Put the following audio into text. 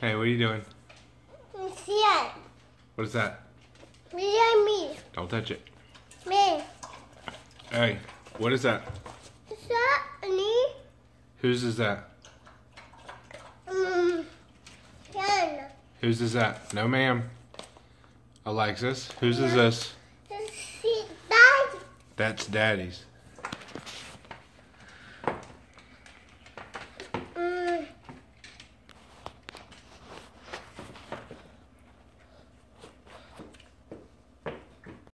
Hey, what are you doing? See it. What is that? me. Don't touch it. Me. Hey, what is that? Is that me? Whose is that? Um, Whose is that? No, ma'am. Alexis, whose is this? That's Daddy's.